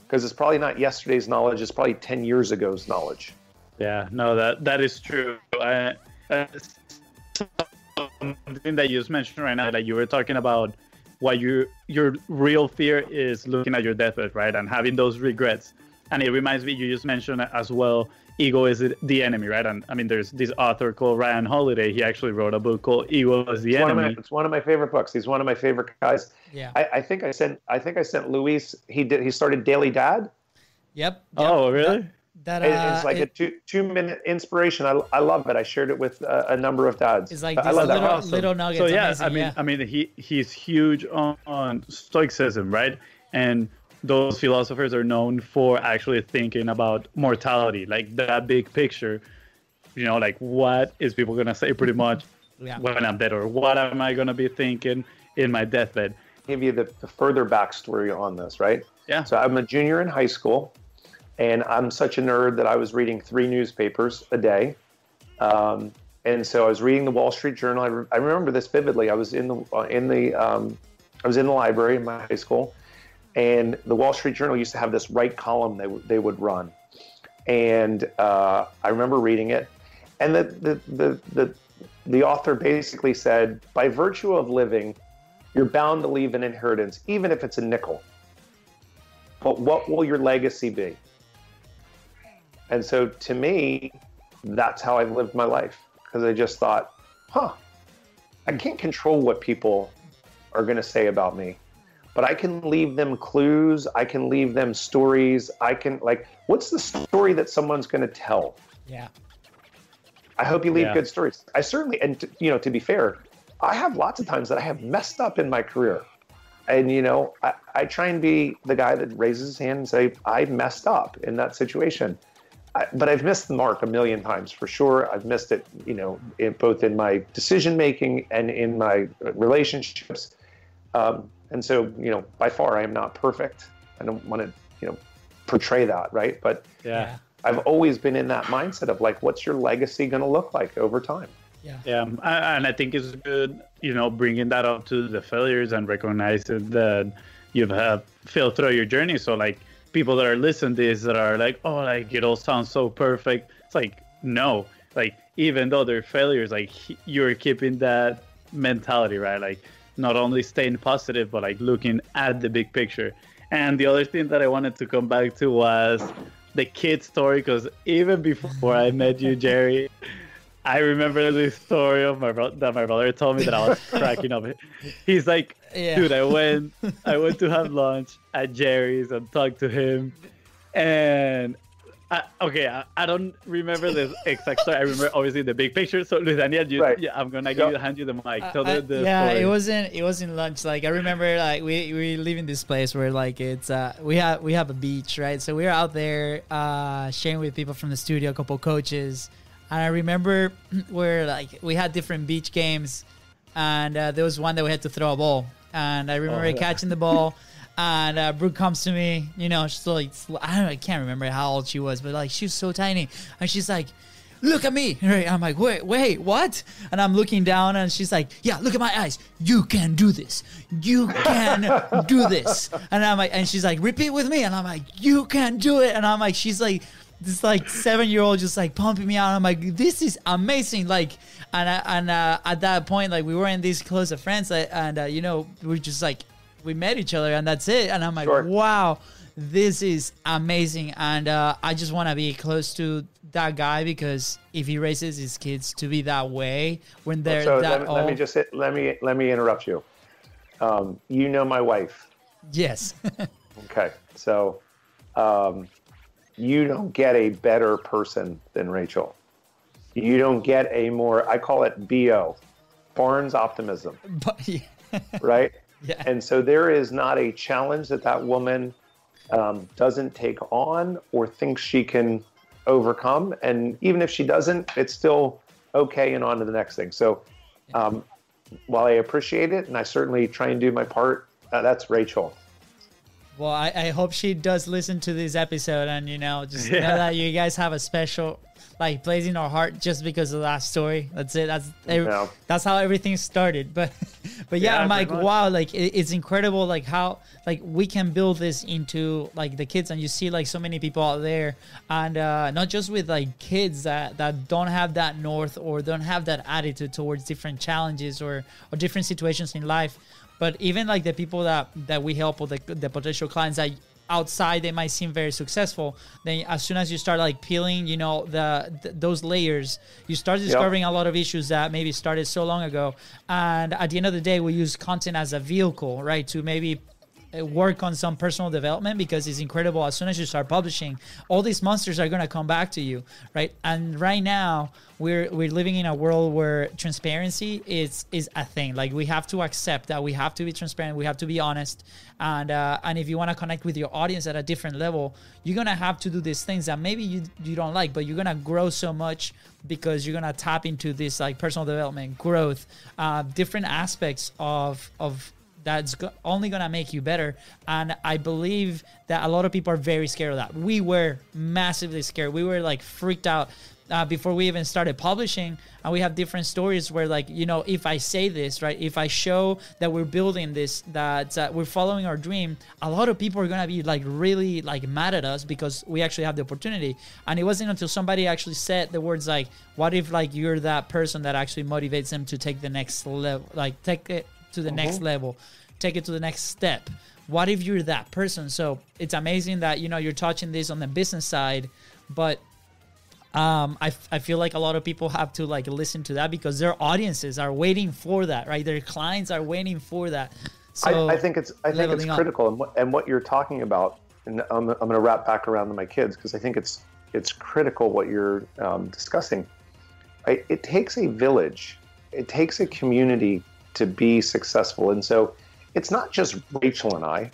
[SPEAKER 5] because it's probably not yesterday's knowledge, it's probably 10 years ago's knowledge.
[SPEAKER 4] Yeah, no, that that is true. I, uh, something that you just mentioned right now that you were talking about what you your real fear is looking at your deathbed, right, and having those regrets. And it reminds me, you just mentioned as well, ego is the enemy, right? And I mean, there's this author called Ryan Holiday. He actually wrote a book called Ego is the
[SPEAKER 5] It's one, of my,
[SPEAKER 4] Enemy.
[SPEAKER 5] it's one of my favorite books. He's one of my favorite guys.
[SPEAKER 3] Yeah.
[SPEAKER 5] I, I think I sent I think I sent Luis. He did he started Daily Dad.
[SPEAKER 3] Yep. Oh, yep.
[SPEAKER 4] Oh, really?
[SPEAKER 3] That, uh,
[SPEAKER 5] it's like a two two minute inspiration. I, I love it. I shared it with uh, a number of dads.
[SPEAKER 3] It's like
[SPEAKER 5] I
[SPEAKER 3] these
[SPEAKER 5] love that.
[SPEAKER 3] little,
[SPEAKER 4] Awesome.
[SPEAKER 3] little nuggets.
[SPEAKER 4] So yeah,
[SPEAKER 3] amazing,
[SPEAKER 4] I mean,
[SPEAKER 3] yeah.
[SPEAKER 4] I mean, he he's huge on, on stoicism, right? And those philosophers are known for actually thinking about mortality, like that big picture. You know, like what is people gonna say pretty much
[SPEAKER 3] Yeah.
[SPEAKER 4] when I'm dead, or what am I gonna be thinking in my deathbed?
[SPEAKER 5] give you the, the further backstory on this, right?
[SPEAKER 4] Yeah.
[SPEAKER 5] So I'm a junior in high school, and I'm such a nerd that I was reading three newspapers a day. Um, and so I was reading the Wall Street Journal. I, re- I remember this vividly. I was in the uh, in the um, I was in the library in my high school, and the Wall Street Journal used to have this right column they would they would run, and uh, I remember reading it, and the the, the the the author basically said, by virtue of living, you're bound to leave an inheritance, even if it's a nickel. But what will your legacy be? And so to me, that's how I've lived my life because I just thought, huh, I can't control what people are going to say about me, but I can leave them clues. I can leave them stories. I can, like, what's the story that someone's going to tell?
[SPEAKER 3] yeah.
[SPEAKER 5] I hope you leave
[SPEAKER 4] Yeah.
[SPEAKER 5] good stories. I certainly, and t- you know, to be fair, I have lots of times that I have messed up in my career, and you know, I, I try and be the guy that raises his hand and say I messed up in that situation. I, but I've missed the mark a million times for sure. I've missed it, you know, in, both in my decision making and in my relationships. Um, and so, you know, by far, I am not perfect. I don't want to, you know, portray that, right? But
[SPEAKER 4] Yeah.
[SPEAKER 5] I've always been in that mindset of like, what's your legacy going to look like over time?
[SPEAKER 3] Yeah.
[SPEAKER 4] Yeah, um, and I think it's good, you know, bringing that up to the failures and recognizing that you've have failed through your journey. So, like, people that are listening to this that are like, oh, like, it all sounds so perfect. It's like, no, like, even though they're failures, like, you're keeping that mentality, right? Like, not only staying positive, but like looking at the big picture. And the other thing that I wanted to come back to was the kid story, because even before I met you, Jerry, I remember the story of my bro- that my brother told me that I was cracking up. He's like,
[SPEAKER 3] Yeah.
[SPEAKER 4] dude, I went, I went to have lunch at Jerry's and talked to him, and I, okay, I, I don't remember the exact story. I remember obviously the big picture. So, Luis Daniel, you,
[SPEAKER 5] Right.
[SPEAKER 4] yeah, I'm gonna give you hand you the mic. Tell
[SPEAKER 3] I-
[SPEAKER 4] the, the
[SPEAKER 3] yeah,
[SPEAKER 4] story.
[SPEAKER 3] it wasn't it wasn't lunch. Like I remember, like we we live in this place where like it's uh we have we have a beach, right? So we were out there uh sharing with people from the studio, a couple coaches, And I remember where like we had different beach games, and uh, there was one that we had to throw a ball, and I remember
[SPEAKER 5] Oh, yeah.
[SPEAKER 3] catching the ball. And uh, Brooke comes to me, you know, she's like, I don't know, I can't remember how old she was, but like she was so tiny, and she's like, "Look at me!" Right? I'm like, "Wait, wait, what?" And I'm looking down, and she's like, "Yeah, look at my eyes. You can do this. You can do this." And I'm like, and she's like, "Repeat with me," and I'm like, "You can do it." And I'm like, she's like, this like seven year old just like pumping me out. I'm like, this is amazing. Like, and I, and uh, at that point, like we weren't these close of friends, like, and uh, you know, we just like we met each other, and that's it. And I'm like,
[SPEAKER 5] Sure.
[SPEAKER 3] wow, this is amazing, and uh, I just want to be close to that guy because if he raises his kids to be that way when they're
[SPEAKER 5] so
[SPEAKER 3] that
[SPEAKER 5] let,
[SPEAKER 3] old,
[SPEAKER 5] let me just hit, let me let me interrupt you. Um, you know my wife.
[SPEAKER 3] yes,
[SPEAKER 5] Okay, so um, you don't get a better person than Rachel. You don't get a more, I call it BO, Barnes optimism,
[SPEAKER 3] but yeah,
[SPEAKER 5] right?
[SPEAKER 3] yeah,
[SPEAKER 5] And so there is not a challenge that that woman um, doesn't take on or thinks she can overcome. And even if she doesn't, it's still okay and on to the next thing. So um, while I appreciate it and I certainly try and do my part, uh, that's Rachel.
[SPEAKER 3] Well, I, I hope she does listen to this episode, and you know, just know that you guys have a special like place in our heart just because of that story. That's it. That's
[SPEAKER 5] Yeah.
[SPEAKER 3] that's how everything started. But but yeah,
[SPEAKER 4] Yeah,
[SPEAKER 3] I'm like,
[SPEAKER 4] much.
[SPEAKER 3] wow, like it, it's incredible, like how like we can build this into like the kids, and you see like so many people out there, and uh, not just with like kids that that don't have that north or don't have that attitude towards different challenges or or different situations in life but even like the people that that we help or the, the potential clients that outside they might seem very successful then as soon as you start like peeling you know the, th those layers you start discovering a lot of issues that maybe started so long ago. And at the end of the day we use content as a vehicle right to maybe work on some personal development because it's incredible. As soon as you start publishing all these monsters are going to come back to you right? And right now we're we're living in a world where transparency is is a thing. Like we have to accept that we have to be transparent we have to be honest. And uh, and if you want to connect with your audience at a different level you're going to have to do these things that maybe you you don't like but you're going to grow so much because you're going to tap into this like personal development growth uh, different aspects of of that's go- only gonna make you better. And I believe that a lot of people are very scared of that. We were massively scared. We were like freaked out uh, before we even started publishing. And we have different stories where, like, you know, if I say this, right, if I show that we're building this, that uh, we're following our dream, a lot of people are gonna be like really like mad at us because we actually have the opportunity. And it wasn't until somebody actually said the words like, "What if like you're that person that actually motivates them to take the next level, like take it to the next level, take it to the next step. What if you're that person? So it's amazing that you know you're touching this on the business side, but um, I, I feel like a lot of people have to like listen to that because their audiences are waiting for that, right? Their clients are waiting for that. So
[SPEAKER 5] I, I think it's I think it's
[SPEAKER 3] up.
[SPEAKER 5] critical, and what and what you're talking about, and I'm, I'm going to wrap back around to my kids because I think it's it's critical what you're um, discussing. Right? It takes a village, it takes a community to be successful, and so it's not just Rachel and I,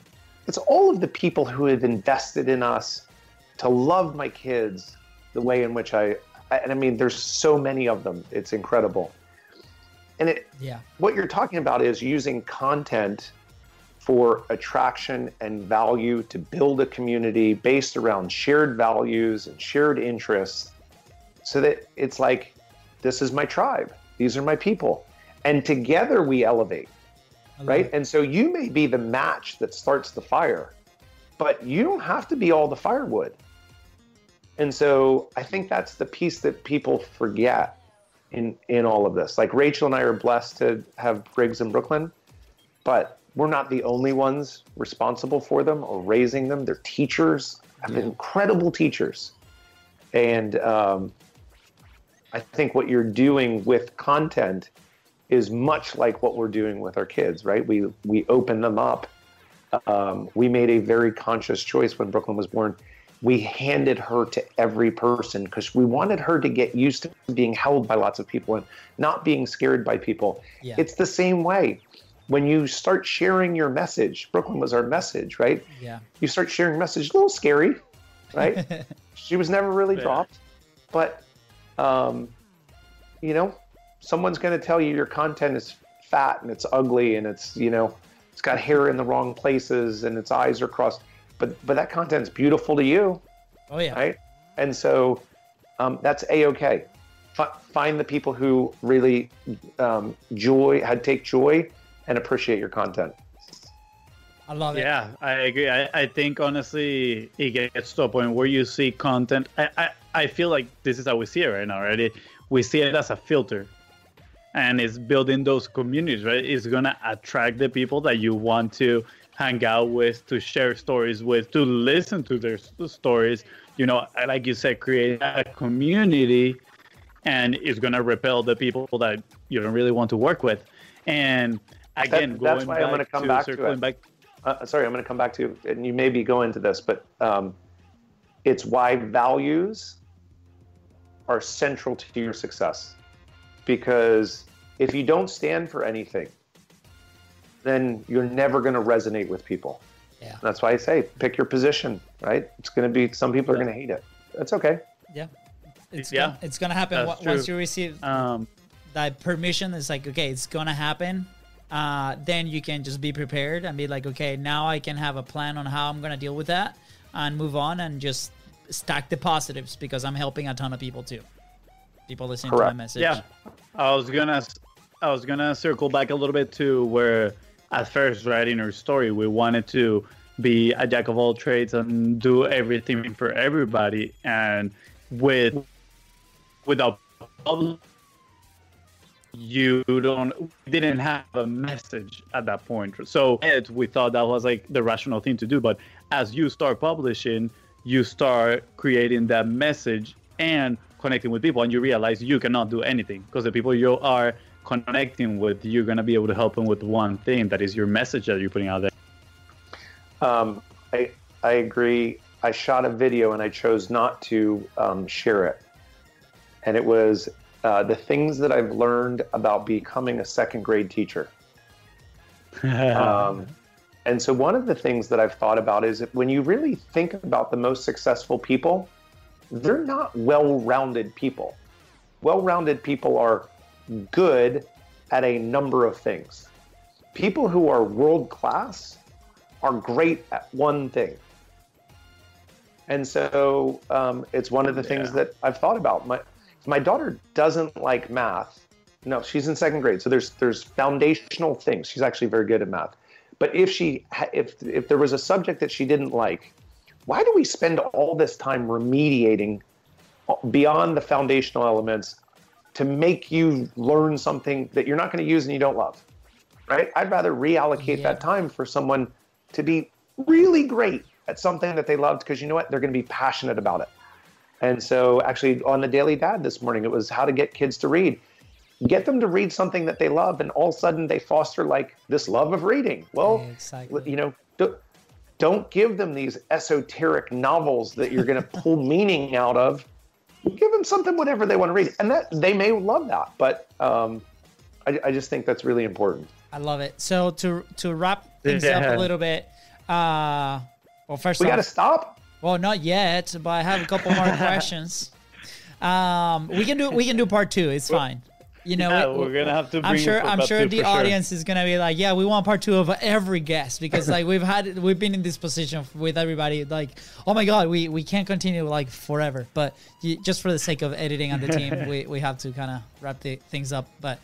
[SPEAKER 5] it's all of the people who have invested in us to love my kids the way in which I, I and I mean, there's so many of them. It's incredible, and it
[SPEAKER 3] yeah,
[SPEAKER 5] what you're talking about is using content for attraction and value to build a community based around shared values and shared interests so that it's like this is my tribe. These are my people and together we elevate right?
[SPEAKER 3] it.
[SPEAKER 5] and so you may be the match that starts the fire but you don't have to be all the firewood. And so i think that's the piece that people forget in in all of this. Like rachel and i are blessed to have briggs in brooklyn but we're not the only ones responsible for them or raising them. They're teachers have incredible teachers. And um, i think what you're doing with content is much like what we're doing with our kids right? We we open them up. Um, we made a very conscious choice when brooklyn was born. We handed her to every person because we wanted her to get used to being held by lots of people and not being scared by people.
[SPEAKER 3] Yeah.
[SPEAKER 5] it's the same way. When you start sharing your message brooklyn was our message right?
[SPEAKER 3] Yeah,
[SPEAKER 5] you start sharing message a little scary right? She was never really
[SPEAKER 4] Yeah.
[SPEAKER 5] dropped. But um, you know, someone's going to tell you your content is fat and it's ugly and it's you know it's got hair in the wrong places and its eyes are crossed but but that content's beautiful to you
[SPEAKER 3] Oh yeah.
[SPEAKER 5] right and so um, that's a-ok F- find the people who really um, joy had take joy and appreciate your content
[SPEAKER 3] I love it.
[SPEAKER 4] Yeah, I agree. I, I think honestly, it gets to a point where you see content. I, I, I feel like this is how we see it right now, right? It- we see it as a filter, and it's building those communities, right? It's gonna attract the people that you want to hang out with, to share stories with, to listen to their stories. You know, like you said, create a community, and it's gonna repel the people that you don't really want to work with. And again,
[SPEAKER 5] that's
[SPEAKER 4] going
[SPEAKER 5] why I'm gonna
[SPEAKER 4] back
[SPEAKER 5] come
[SPEAKER 4] to
[SPEAKER 5] back to it.
[SPEAKER 4] back
[SPEAKER 5] uh, sorry, I'm going to come back to, you, and you may be going to this, but um, it's why values are central to your success. Because if you don't stand for anything, then you're never going to resonate with people.
[SPEAKER 3] Yeah.
[SPEAKER 5] That's why I say pick your position, right? It's going to be, some people are going to hate it. That's okay.
[SPEAKER 3] Yeah. It's
[SPEAKER 4] Yeah,
[SPEAKER 3] gonna, it's gonna happen
[SPEAKER 4] that's
[SPEAKER 3] once
[SPEAKER 4] true.
[SPEAKER 3] you receive
[SPEAKER 4] Um,
[SPEAKER 3] that permission. It's like okay, it's gonna happen. Uh, then you can just be prepared and be like, okay, now I can have a plan on how I'm gonna deal with that and move on and just stack the positives because I'm helping a ton of people too. People listening to
[SPEAKER 5] Correct.
[SPEAKER 3] my message.
[SPEAKER 4] yeah, I was gonna, I was gonna circle back a little bit to where, at first, writing in our story, we wanted to be a jack of all trades and do everything for everybody, and with, without, you don't didn't have a message at that point so it, we thought that was like the rational thing to do but as you start publishing you start creating that message and connecting with people and you realize you cannot do anything because the people you are connecting with you're going to be able to help them with one thing that is your message that you're putting out there
[SPEAKER 5] Um, I, I agree. I shot a video and I chose not to um, share it. And it was uh, the things that I've learned about becoming a second grade teacher. Um, and so, one of the things that I've thought about is when you really think about the most successful people, they're not well rounded people. Well rounded people are good at a number of things. People who are world class are great at one thing. And so um, it's one of the things that I've thought about. My my daughter doesn't like math. No, she's in second grade, so there's there's foundational things. She's actually very good at math. But if she if if there was a subject that she didn't like, why do we spend all this time remediating beyond the foundational elements to make you learn something that you're not going to use and you don't love? Right? I'd rather reallocate
[SPEAKER 3] Yeah.
[SPEAKER 5] that time for someone to be really great at something that they loved because you know what? They're going to be passionate about it. And so, actually, on the Daily Dad this morning, it was how to get kids to read. Get them to read something that they love, and all of a sudden they foster like this love of reading. Well,
[SPEAKER 3] Exactly.
[SPEAKER 5] you know, don't give them these esoteric novels that you're going to pull meaning out of. Give them something, whatever they want to read, and that they may love that. But um, I, I just think that's really important.
[SPEAKER 3] I love it. So to to wrap things up a little bit, uh, well, first
[SPEAKER 5] We
[SPEAKER 3] off,
[SPEAKER 5] got to stop.
[SPEAKER 3] Well, not yet, but I have a couple more questions. Um, we can do we can do part two. It's fine. You know,
[SPEAKER 4] Yeah,
[SPEAKER 3] we-
[SPEAKER 4] we're gonna have to
[SPEAKER 3] I'm sure. I'm sure the
[SPEAKER 4] for sure.
[SPEAKER 3] audience is gonna be like, yeah, we want part two of every guest because like we've had we've been in this position with everybody. Like, oh my god, we we can't continue like forever. But y- just for the sake of editing on the team, we we have to kind of wrap the things up. But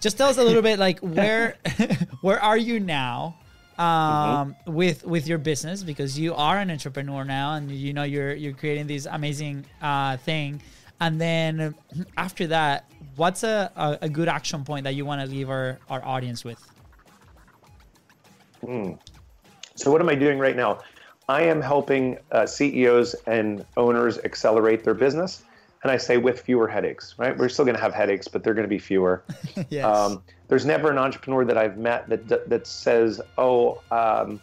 [SPEAKER 3] just tell us a little bit like where where are you now um, with with your business because you are an entrepreneur now and you know you're you're creating this amazing uh, thing and then after that what's a, a, a good action point that you want to leave our, our audience with
[SPEAKER 5] So, what am I doing right now? I am helping uh, CEOs and owners accelerate their business. And I say with fewer headaches, right? We're still going to have headaches, but they're going to be fewer.
[SPEAKER 3] yes
[SPEAKER 5] Um, there's never an entrepreneur that I've met that that says, "Oh, um,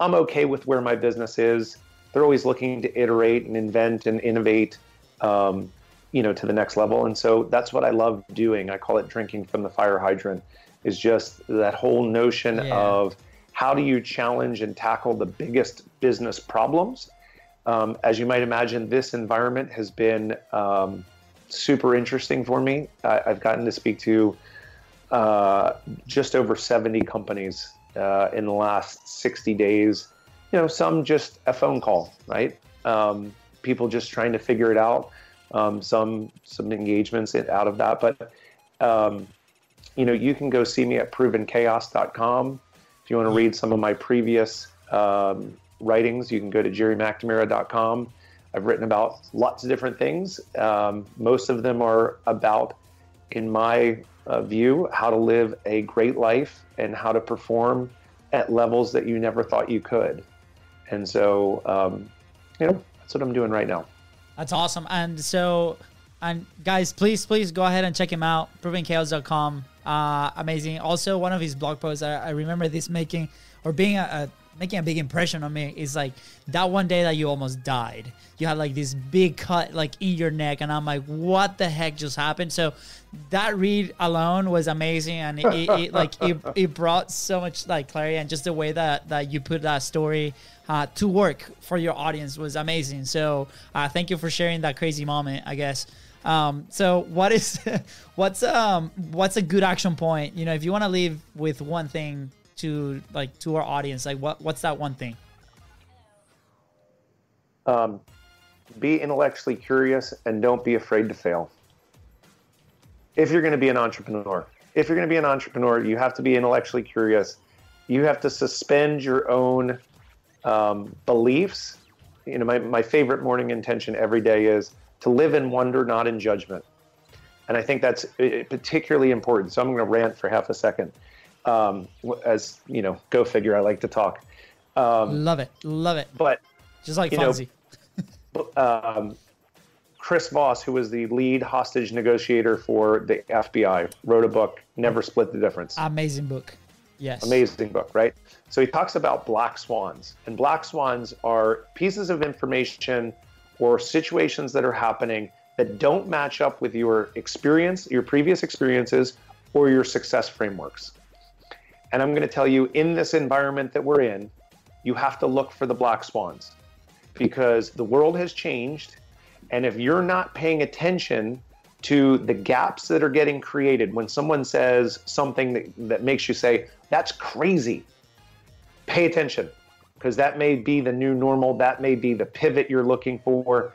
[SPEAKER 5] I'm okay with where my business is." They're always looking to iterate and invent and innovate, um, you know, to the next level. And so that's what I love doing. I call it drinking from the fire hydrant. Is just that whole notion
[SPEAKER 3] Yeah.
[SPEAKER 5] of how do you challenge and tackle the biggest business problems. Um, as you might imagine, this environment has been um, super interesting for me. I, I've gotten to speak to uh, just over 70 companies uh, in the last 60 days. You know, some just a phone call, right? Um, people just trying to figure it out. Um, some some engagements out of that, but um, you know, you can go see me at provenchaos.com. If you want to read some of my previous um, writings, you can go to jerrymacnamara.com. I've written about lots of different things. Um, most of them are about, in my uh, view, how to live a great life and how to perform at levels that you never thought you could. And so, um, you know, that's what I'm doing right now.
[SPEAKER 3] That's awesome. And so, and guys, please, please go ahead and check him out. ProvenChaos.com. Uh, amazing. Also, one of his blog posts, I, I remember this making or being a, a making a big impression on me is like that one day that you almost died. You had like this big cut like in your neck, and I'm like, what the heck just happened? So that read alone was amazing, and it, it, it like it, it brought so much like clarity and just the way that that you put that story uh, to work for your audience was amazing. So uh, thank you for sharing that crazy moment, I guess. Um, so what is what's um what's a good action point? You know, if you want to leave with one thing to like to our audience, like what what's that one thing?
[SPEAKER 5] Um, be intellectually curious and don't be afraid to fail. If you're going to be an entrepreneur, if you're going to be an entrepreneur, you have to be intellectually curious. You have to suspend your own um, beliefs. You know, my, my favorite morning intention every day is to live in wonder, not in judgment. And I think that's uh, particularly important. So I'm going to rant for half a second. Um, as you know, go figure. I like to talk. Um,
[SPEAKER 3] love it, love it.
[SPEAKER 5] But
[SPEAKER 3] just like Fonzi.
[SPEAKER 5] Know, um, Chris Voss, who was the lead hostage negotiator for the FBI, wrote a book, Never Split the Difference.
[SPEAKER 3] Amazing book. Yes.
[SPEAKER 5] Amazing book, right? So he talks about black swans. And black swans are pieces of information or situations that are happening that don't match up with your experience, your previous experiences, or your success frameworks. And I'm going to tell you, in this environment that we're in, you have to look for the black swans because the world has changed. And if you're not paying attention to the gaps that are getting created, when someone says something that, that makes you say, that's crazy, pay attention because that may be the new normal. That may be the pivot you're looking for.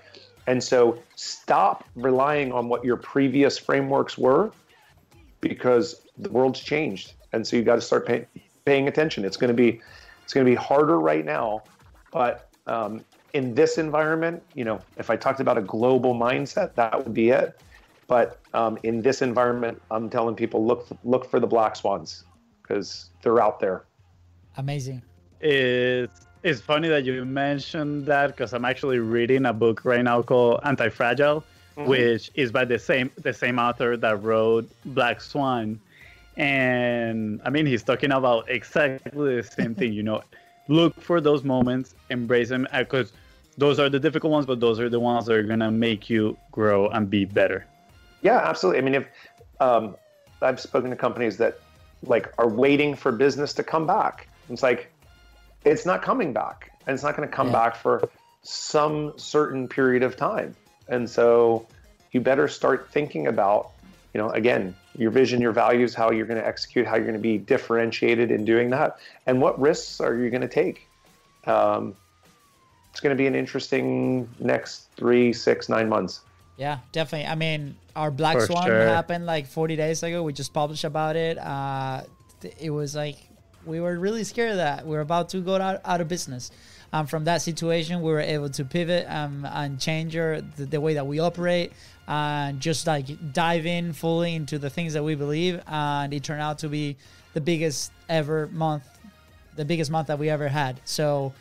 [SPEAKER 5] And so stop relying on what your previous frameworks were because the world's changed. And so you got to start pay, paying attention. It's going to be it's going to be harder right now, but um, in this environment, you know, if I talked about a global mindset, that would be it. But um, in this environment, I'm telling people look look for the black swans because they're out there.
[SPEAKER 3] Amazing.
[SPEAKER 4] It's it's funny that you mentioned that because I'm actually reading a book right now called Anti-Fragile, mm-hmm. which is by the same the same author that wrote Black Swan. And I mean, he's talking about exactly the same thing. You know, look for those moments, embrace them, because uh, those are the difficult ones, but those are the ones that are gonna make you grow and be better.
[SPEAKER 5] Yeah, absolutely. I mean, if um, I've spoken to companies that like are waiting for business to come back, it's like it's not coming back, and it's not going to come yeah. back for some certain period of time. And so, you better start thinking about, you know, again, your vision, your values, how you're going to execute, how you're going to be differentiated in doing that, and what risks are you going to take. Um, it's going to be an interesting next three, six, nine months.
[SPEAKER 3] Yeah, definitely. I mean, our Black For Swan sure. happened like 40 days ago. We just published about it. Uh, it was like we were really scared of that. We are about to go out, out of business. Um, from that situation, we were able to pivot um, and change our, the, the, way that we operate and just like dive in fully into the things that we believe. And it turned out to be the biggest ever month, the biggest month that we ever had. So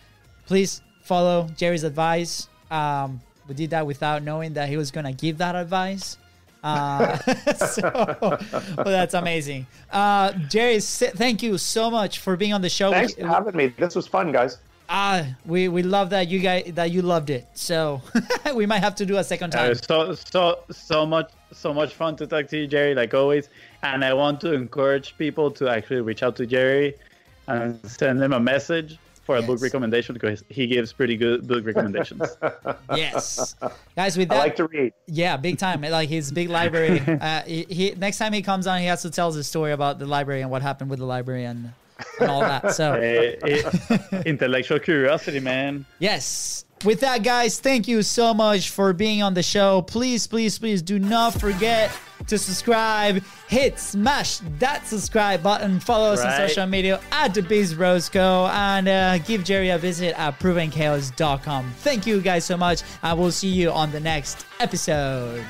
[SPEAKER 3] please follow Jerry's advice. Um, we did that without knowing that he was going to give that advice. Uh, so, well, that's amazing. Uh, Jerry, thank you so much for being on the show.
[SPEAKER 5] Thanks for having me. This was fun, guys.
[SPEAKER 3] Ah, uh, we, we love that you guys that you loved it. So we might have to do a second time.
[SPEAKER 4] Uh, so so so much so much fun to talk to you, Jerry, like always. And I want to encourage people to actually reach out to Jerry and send him a message for a book recommendation because he gives pretty good book recommendations.
[SPEAKER 3] Yes, guys. With that,
[SPEAKER 5] I
[SPEAKER 3] that,
[SPEAKER 5] like to read.
[SPEAKER 3] yeah, big time. Like his big library. uh, he, he next time he comes on, he has to tell us a story about the library and what happened with the library and, and all that. So.
[SPEAKER 4] Eh, eh, intellectual curiosity, man.
[SPEAKER 3] Yes. With that, guys, thank you so much for being on the show. Please, please, please do not forget to subscribe. Hit, smash that subscribe button. Follow us on social media at The Biz Bros Co and uh, give Jerry a visit at provenchaos.com. Thank you guys so much. I will see you on the next episode.